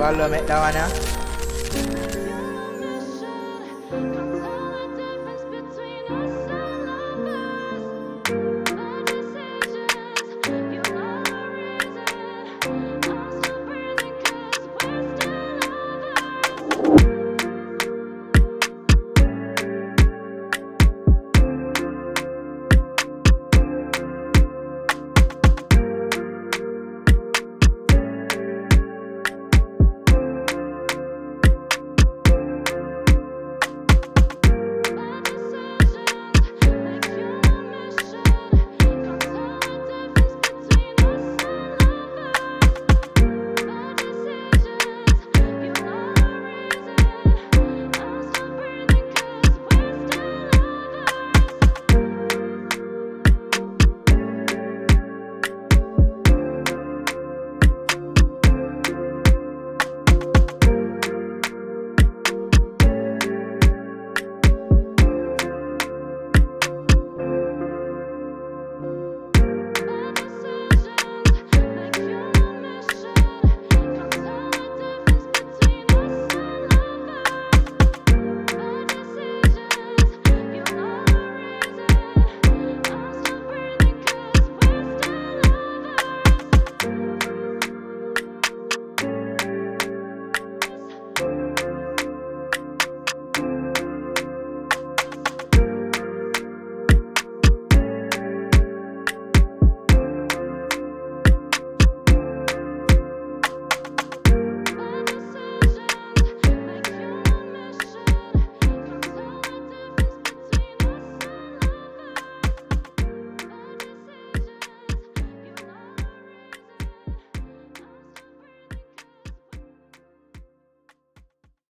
Igual lo, la.